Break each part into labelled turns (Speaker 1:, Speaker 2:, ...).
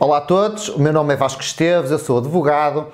Speaker 1: Olá a todos, o meu nome é Vasco Esteves, eu sou advogado.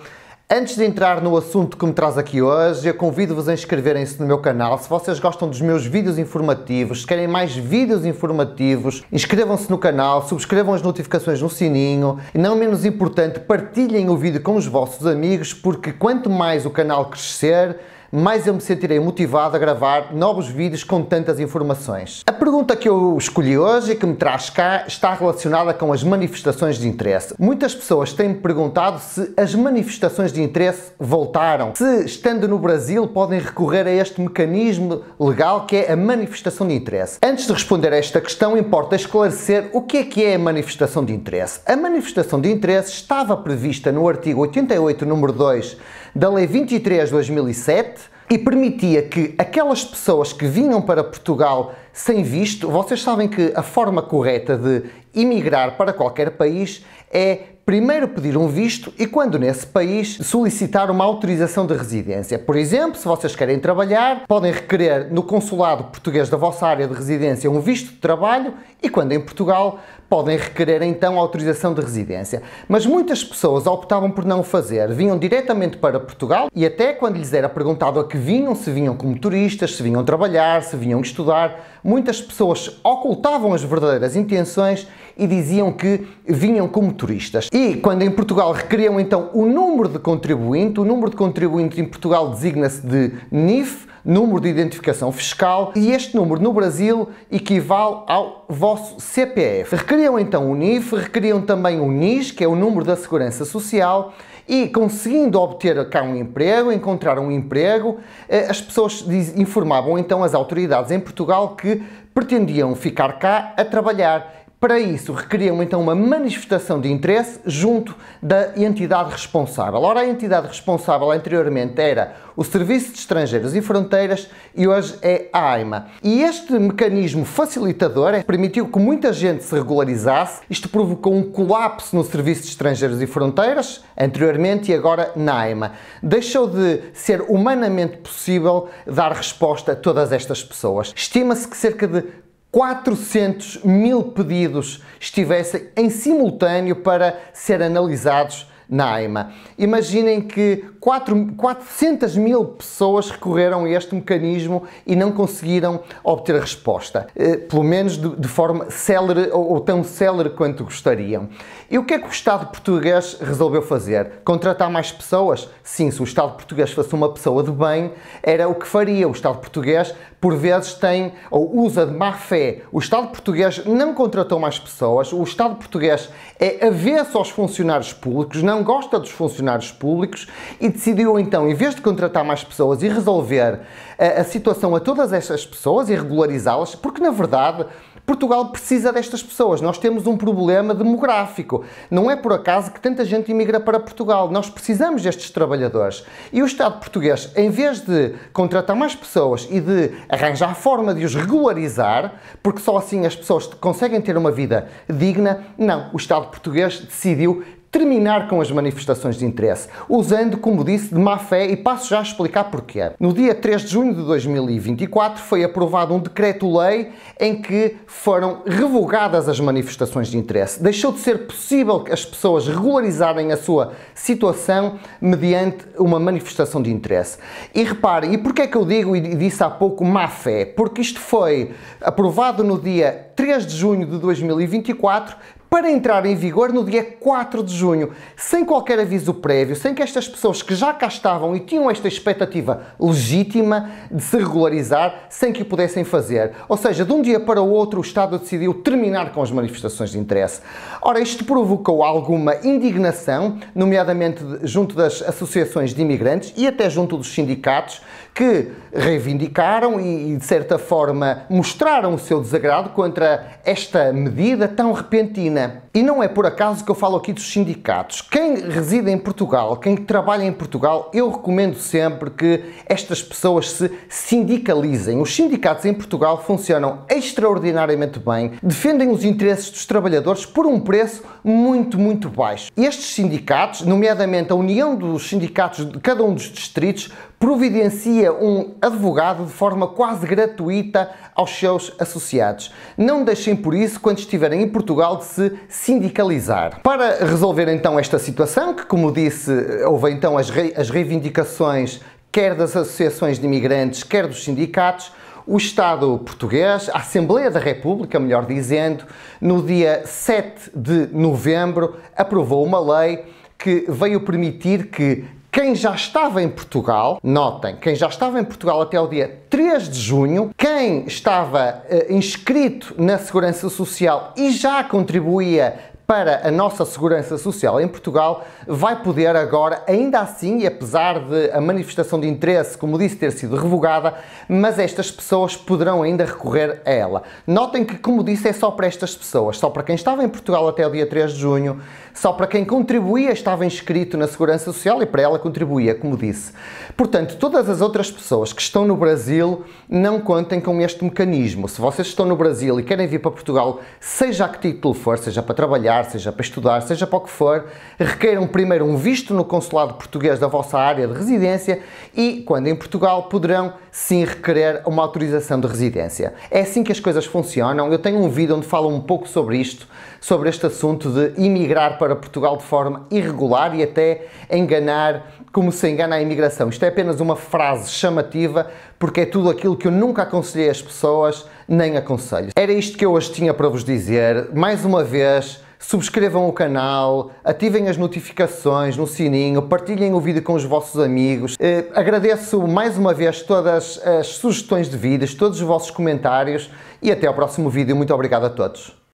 Speaker 1: Antes de entrar no assunto que me traz aqui hoje, eu convido-vos a inscreverem-se no meu canal. Se vocês gostam dos meus vídeos informativos, se querem mais vídeos informativos, inscrevam-se no canal, subscrevam as notificações no sininho e, não menos importante, partilhem o vídeo com os vossos amigos, porque quanto mais o canal crescer, mais eu me sentirei motivado a gravar novos vídeos com tantas informações. A pergunta que eu escolhi hoje e que me traz cá está relacionada com as manifestações de interesse. Muitas pessoas têm-me perguntado se as manifestações de interesse voltaram, se estando no Brasil podem recorrer a este mecanismo legal que é a manifestação de interesse. Antes de responder a esta questão, importa esclarecer o que é que é a manifestação de interesse. A manifestação de interesse estava prevista no artigo 88, número 2 da Lei 23 de 2007 e permitia que aquelas pessoas que vinham para Portugal sem visto, vocês sabem que a forma correta de imigrar para qualquer país é primeiro pedir um visto e, quando nesse país, solicitar uma autorização de residência. Por exemplo, se vocês querem trabalhar, podem requerer no consulado português da vossa área de residência um visto de trabalho e, quando em Portugal, podem requerer então autorização de residência. Mas muitas pessoas optavam por não fazer, vinham diretamente para Portugal e até quando lhes era perguntado a que vinham, se vinham como turistas, se vinham trabalhar, se vinham estudar, muitas pessoas ocultavam as verdadeiras intenções e diziam que vinham como turistas. E quando em Portugal requeriam então o número de contribuinte, o número de contribuinte em Portugal designa-se de NIF, número de identificação fiscal, e este número no Brasil equivale ao vosso CPF. Requeriam então o NIF, requeriam também o NIS, que é o número da Segurança Social, e conseguindo obter cá um emprego, encontrar um emprego, eh, as pessoas informavam então as autoridades em Portugal que pretendiam ficar cá a trabalhar para isso, requeriam então uma manifestação de interesse junto da entidade responsável. Ora, a entidade responsável anteriormente era o Serviço de Estrangeiros e Fronteiras e hoje é a AIMA. E este mecanismo facilitador permitiu que muita gente se regularizasse. Isto provocou um colapso no Serviço de Estrangeiros e Fronteiras, anteriormente e agora na AIMA. Deixou de ser humanamente possível dar resposta a todas estas pessoas. Estima-se que cerca de 400 mil pedidos estivessem em simultâneo para ser analisados na AIMA. Imaginem que 4, 400 mil pessoas recorreram a este mecanismo e não conseguiram obter resposta, eh, pelo menos de, de forma célere ou, ou, tão célere quanto gostariam. E o que é que o Estado português resolveu fazer? Contratar mais pessoas? Sim, se o Estado português fosse uma pessoa de bem, era o que faria. O Estado português, por vezes, tem ou usa de má fé. O Estado português não contratou mais pessoas, o Estado português é avesso aos funcionários públicos, não gosta dos funcionários públicos e decidiu então, em vez de contratar mais pessoas e resolver a, a situação a todas estas pessoas e regularizá-las, porque na verdade Portugal precisa destas pessoas. Nós temos um problema demográfico. Não é por acaso que tanta gente imigra para Portugal. Nós precisamos destes trabalhadores. E o Estado português, em vez de contratar mais pessoas e de arranjar forma de os regularizar, porque só assim as pessoas conseguem ter uma vida digna, não. O Estado português decidiu terminar com as manifestações de interesse, usando, como disse, de má fé e passo já a explicar porquê. No dia 3 de junho de 2024 foi aprovado um decreto-lei em que foram revogadas as manifestações de interesse. Deixou de ser possível que as pessoas regularizarem a sua situação mediante uma manifestação de interesse. E reparem, e porquê é que eu digo e disse há pouco má fé? Porque isto foi aprovado no dia 3 de junho de 2024 para entrar em vigor no dia 4 de junho, sem qualquer aviso prévio, sem que estas pessoas que já cá estavam e tinham esta expectativa legítima de se regularizar, sem que o pudessem fazer. Ou seja, de um dia para o outro o Estado decidiu terminar com as manifestações de interesse. Ora, isto provocou alguma indignação, nomeadamente junto das associações de imigrantes e até junto dos sindicatos, que reivindicaram e, de certa forma, mostraram o seu desagrado contra esta medida tão repentina. E não é por acaso que eu falo aqui dos sindicatos. Quem reside em Portugal, quem trabalha em Portugal, eu recomendo sempre que estas pessoas se sindicalizem. Os sindicatos em Portugal funcionam extraordinariamente bem, defendem os interesses dos trabalhadores por um preço muito, muito baixo. Estes sindicatos, nomeadamente a União dos Sindicatos de cada um dos distritos, providencia um advogado de forma quase gratuita aos seus associados. Não deixem por isso, quando estiverem em Portugal, de se sindicalizar. Para resolver então esta situação, que como disse, houve então as, as reivindicações quer das associações de imigrantes, quer dos sindicatos, o Estado português, a Assembleia da República, melhor dizendo, no dia 7 de novembro, aprovou uma lei que veio permitir que quem já estava em Portugal, notem, quem já estava em Portugal até o dia 3 de junho, quem estava uh, inscrito na Segurança Social e já contribuía para a nossa segurança social em Portugal vai poder agora, ainda assim, e apesar de a manifestação de interesse, como disse, ter sido revogada, mas estas pessoas poderão ainda recorrer a ela. Notem que, como disse, é só para estas pessoas, só para quem estava em Portugal até o dia 3 de junho, só para quem contribuía, estava inscrito na Segurança Social e para ela contribuía, como disse. Portanto, todas as outras pessoas que estão no Brasil não contem com este mecanismo. Se vocês estão no Brasil e querem vir para Portugal, seja a que título for, seja para trabalhar, trabalhar, seja para estudar, seja para o que for, requeiram primeiro um visto no consulado português da vossa área de residência e, quando em Portugal, poderão sim requerer uma autorização de residência. É assim que as coisas funcionam. Eu tenho um vídeo onde falo um pouco sobre isto, sobre este assunto de imigrar para Portugal de forma irregular e até enganar como se engana a imigração. Isto é apenas uma frase chamativa porque é tudo aquilo que eu nunca aconselhei as pessoas, nem aconselho. Era isto que eu hoje tinha para vos dizer. Mais uma vez, subscrevam o canal, ativem as notificações no sininho, partilhem o vídeo com os vossos amigos. Eh, agradeço mais uma vez todas as sugestões de vídeos, todos os vossos comentários e até ao próximo vídeo. Muito obrigado a todos.